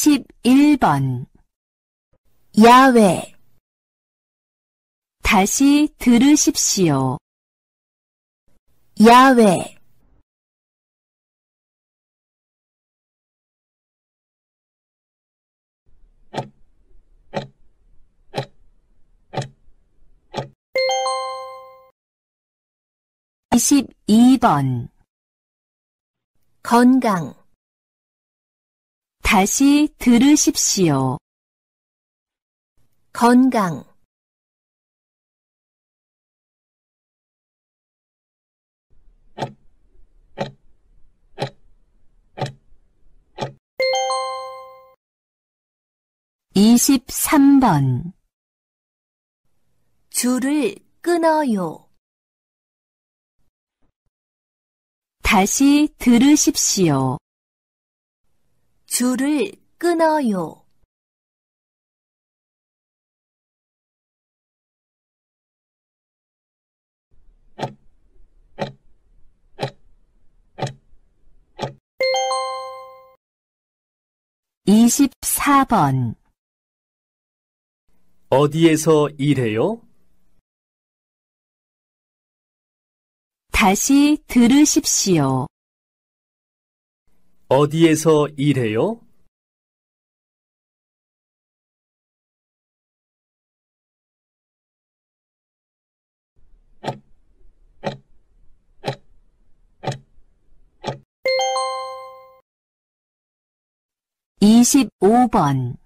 21번. 야외, 다시 들으십시오. 야외, 이십이 번 건강, 다시 들으십시오. 건강, 이십삼 번 줄을 끊어요. 다시 들으십시오. 줄을 끊어요. 이십사 번 어디에서 일해요? 다시 들으십시오. 어디에서 일해요? 이십오 번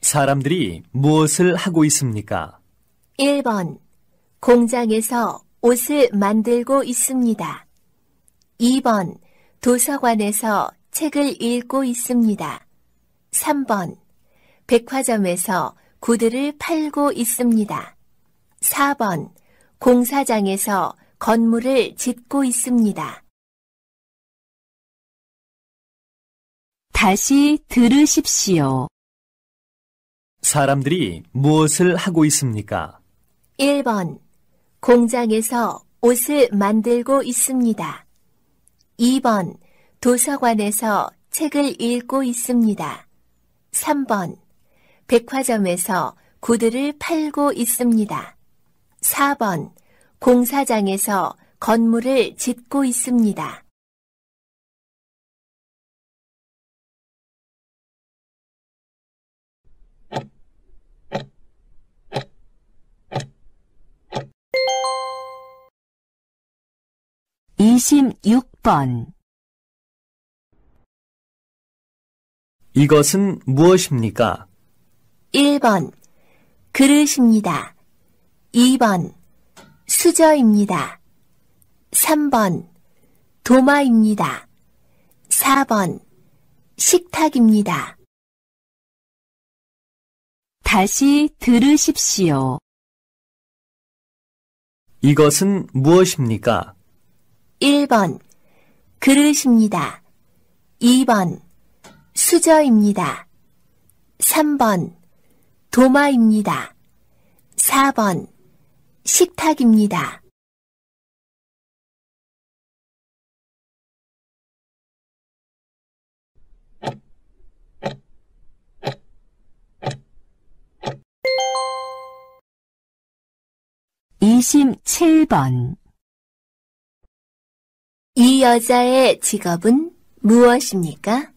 사람들이 무엇을 하고 있습니까? 1번 공장에서 옷을 만들고 있습니다. 2번 도서관에서 책을 읽고 있습니다. 3번 백화점에서 구두를 팔고 있습니다. 4번 공사장에서 건물을 짓고 있습니다. 다시 들으십시오. 사람들이 무엇을 하고 있습니까? 1번 공장에서 옷을 만들고 있습니다. 2번 도서관에서 책을 읽고 있습니다. 3번 백화점에서 구두를 팔고 있습니다. 4번 공사장에서 건물을 짓고 있습니다. 이십육 번 이것은 무엇입니까? 1번 그릇입니다. 2번 수저입니다. 3번 도마입니다. 4번 식탁입니다. 다시 들으십시오. 이것은 무엇입니까? 1번 그릇입니다. 2번 수저입니다. 3번 도마입니다. 4번 식탁입니다. 이십칠 번 이 여자의 직업은 무엇입니까?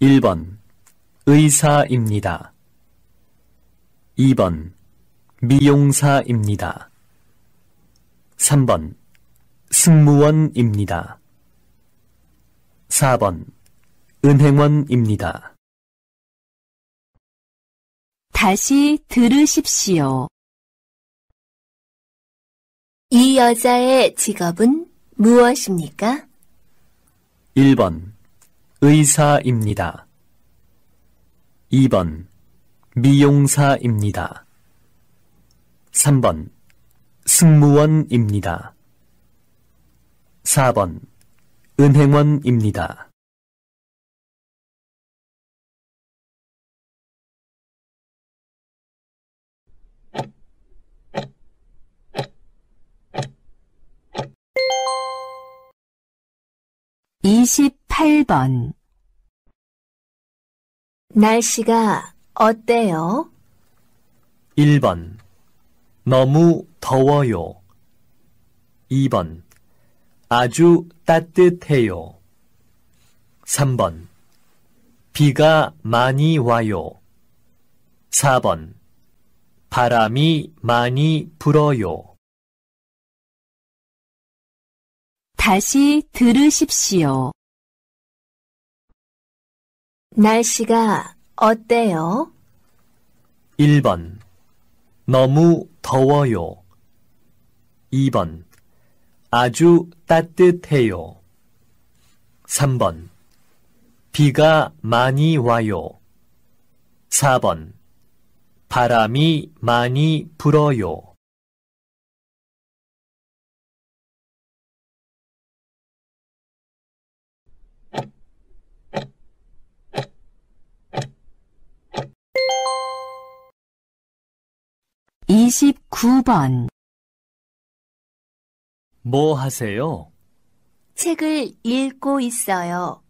1번 의사입니다. 2번 미용사입니다. 3번 승무원입니다. 4번 은행원입니다. 다시 들으십시오. 이 여자의 직업은 무엇입니까? 1번 의사입니다. 2번 미용사입니다. 3번 승무원입니다. 4번 은행원입니다. 이십팔 번 날씨가 어때요? 1번 너무 더워요. 2번 아주 따뜻해요. 3번 비가 많이 와요. 4번 바람이 많이 불어요. 다시 들으십시오. 날씨가 어때요? 1번 너무 더워요. 2번 아주 따뜻해요. 3번 비가 많이 와요. 4번 바람이 많이 불어요. 이십구 번뭐 하세요? 책을 읽고 있어요.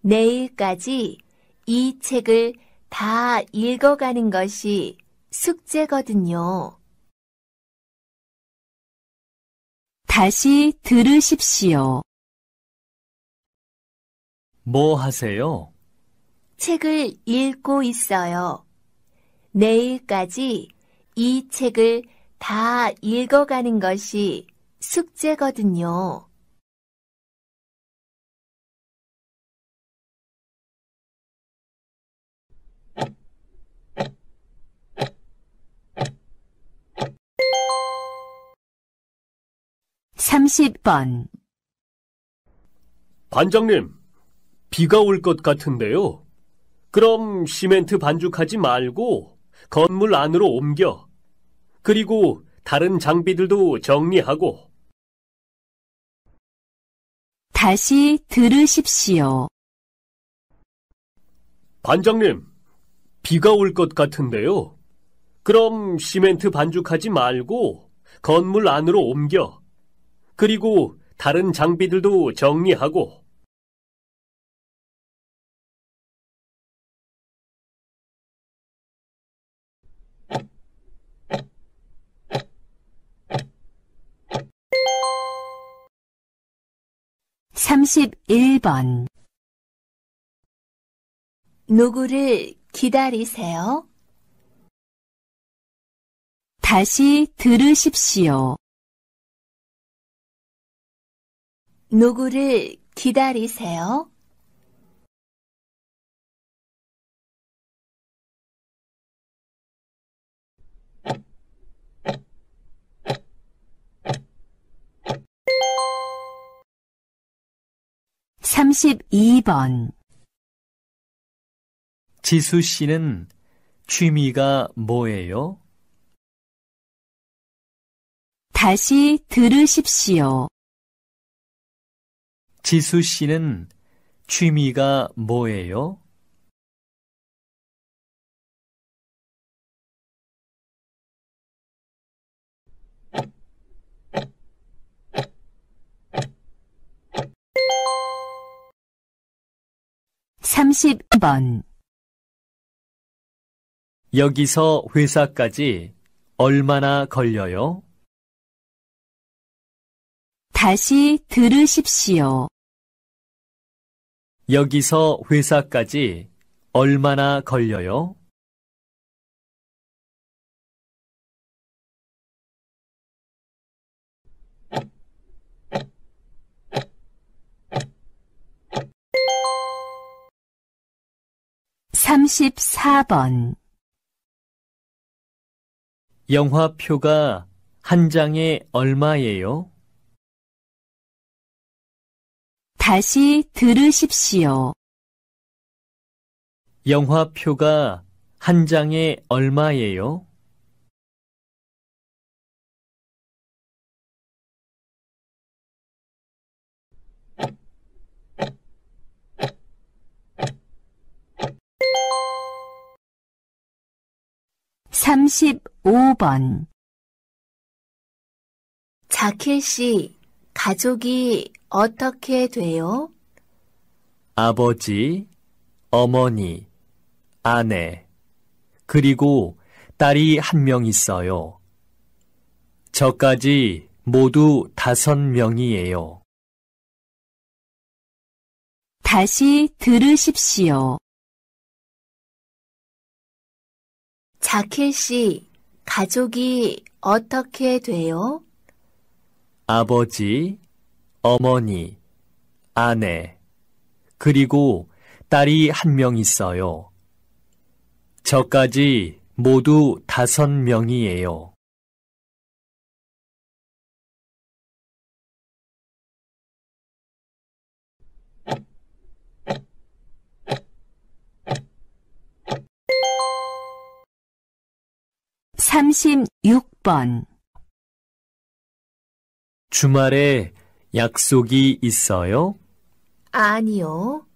내일까지 이 책을 다 읽어가는 것이 숙제거든요. 다시 들으십시오. 뭐 하세요? 책을 읽고 있어요. 내일까지 이 책을 다 읽어가는 것이 숙제거든요. 삼십 번 반장님, 비가 올 것 같은데요. 그럼 시멘트 반죽하지 말고 건물 안으로 옮겨. 그리고 다른 장비들도 정리하고. 다시 들으십시오. 반장님, 비가 올 것 같은데요. 그럼 시멘트 반죽하지 말고 건물 안으로 옮겨. 그리고 다른 장비들도 정리하고. 삼십일 번 누구를 기다리세요? 다시 들으십시오. 누구를 기다리세요? 삼십이 번 지수 씨는 취미가 뭐예요? 다시 들으십시오. 지수 씨는 취미가 뭐예요? 삼십 번 여기서 회사까지 얼마나 걸려요? 다시 들으십시오. 여기서 회사까지 얼마나 걸려요? 삼십사 번 영화표가 한 장에 얼마예요? 다시 들으십시오. 영화표가 한 장에 얼마예요? 삼십오 번 자킬 씨, 가족이 어떻게 돼요? 아버지, 어머니, 아내, 그리고 딸이 한 명 있어요. 저까지 모두 다섯 명이에요. 다시 들으십시오. 자켓 씨, 가족이 어떻게 돼요? 아버지, 어머니, 아내, 그리고 딸이 한 명 있어요. 저까지 모두 다섯 명이에요. 삼십육 번 주말에 약속이 있어요? 아니요.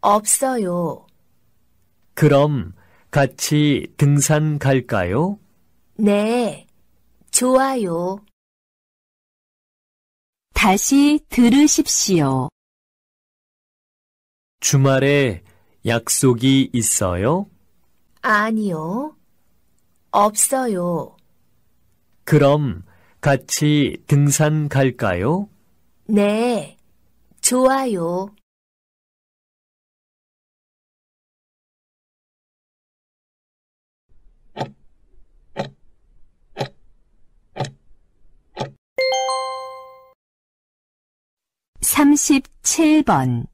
없어요. 그럼 같이 등산 갈까요? 네. 좋아요. 다시 들으십시오. 주말에 약속이 있어요? 아니요. 없어요. 그럼 같이 등산 갈까요? 네. 좋아요. 삼십칠 번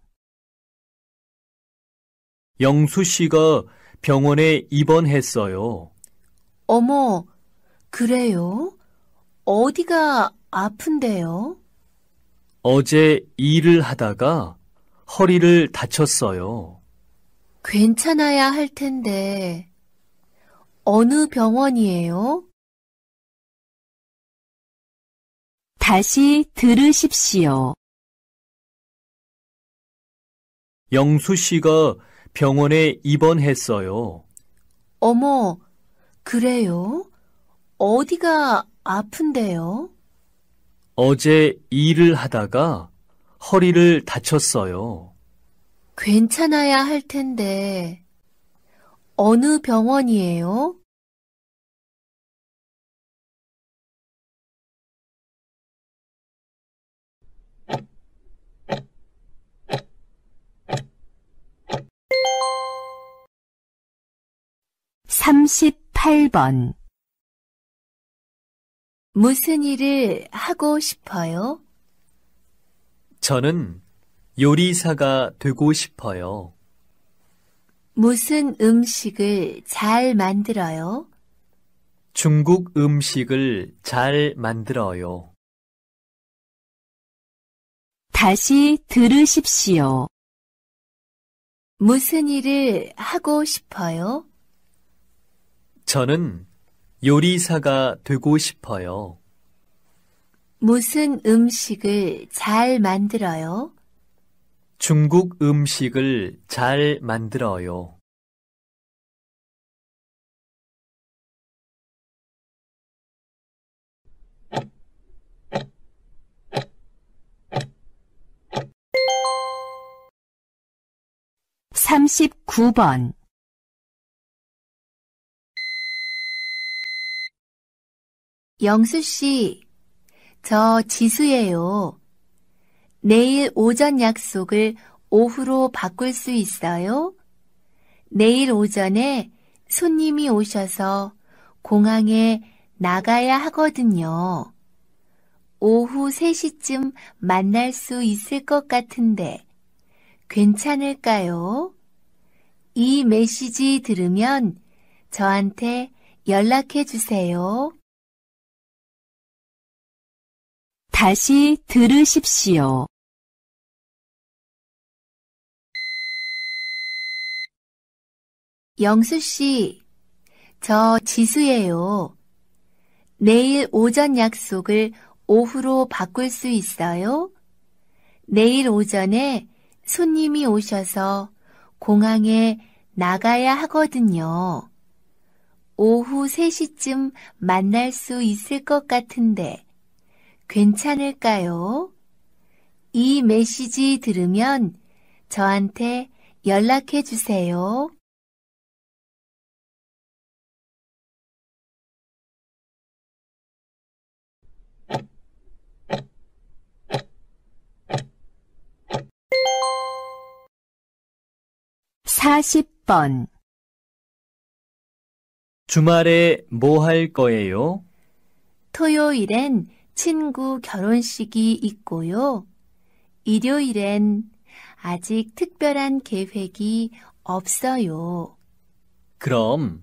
영수 씨가 병원에 입원했어요. 어머, 그래요? 어디가 아픈데요? 어제 일을 하다가 허리를 다쳤어요. 괜찮아야 할 텐데. 어느 병원이에요? 다시 들으십시오. 영수 씨가 병원에 입원했어요. 어머, 그래요? 어디가 아픈데요? 어제 일을 하다가 허리를 다쳤어요. 괜찮아야 할 텐데. 어느 병원이에요? 삼십팔 번 무슨 일을 하고 싶어요? 저는 요리사가 되고 싶어요. 무슨 음식을 잘 만들어요? 중국 음식을 잘 만들어요. 다시 들으십시오. 무슨 일을 하고 싶어요? 저는 요리사가 되고 싶어요. 무슨 음식을 잘 만들어요? 중국 음식을 잘 만들어요. 삼십구 번 영수 씨, 저 지수예요. 내일 오전 약속을 오후로 바꿀 수 있어요? 내일 오전에 손님이 오셔서 공항에 나가야 하거든요. 오후 3시쯤 만날 수 있을 것 같은데 괜찮을까요? 이 메시지 들으면 저한테 연락해 주세요. 다시 들으십시오. 영수 씨, 저 지수예요. 내일 오전 약속을 오후로 바꿀 수 있어요? 내일 오전에 손님이 오셔서 공항에 나가야 하거든요. 오후 3시쯤 만날 수 있을 것 같은데 괜찮을까요? 이 메시지 들으면 저한테 연락해 주세요. 사십 번 주말에 뭐 할 거예요? 토요일엔 친구 결혼식이 있고요. 일요일엔 아직 특별한 계획이 없어요. 그럼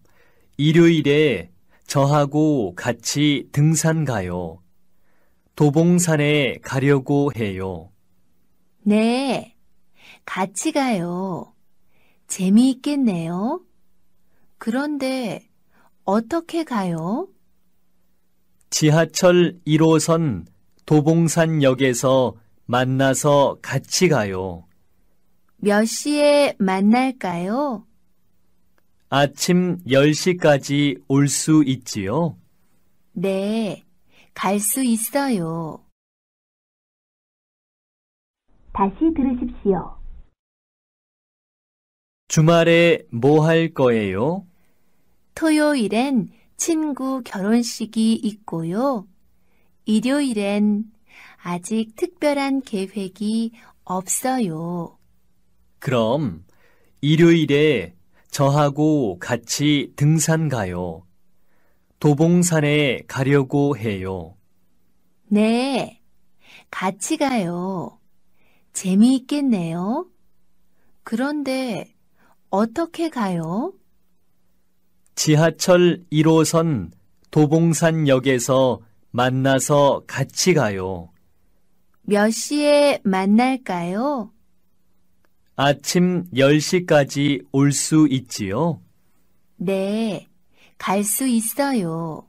일요일에 저하고 같이 등산 가요. 도봉산에 가려고 해요. 네, 같이 가요. 재미있겠네요. 그런데 어떻게 가요? 지하철 1호선 도봉산역에서 만나서 같이 가요. 몇 시에 만날까요? 아침 10시까지 올 수 있지요? 네, 갈 수 있어요. 다시 들으십시오. 주말에 뭐 할 거예요? 토요일엔 친구 결혼식이 있고요. 일요일엔 아직 특별한 계획이 없어요. 그럼 일요일에 저하고 같이 등산 가요. 도봉산에 가려고 해요. 네, 같이 가요. 재미있겠네요. 그런데 어떻게 가요? 지하철 1호선 도봉산역에서 만나서 같이 가요. 몇 시에 만날까요? 아침 10시까지 올 수 있지요? 네, 갈 수 있어요.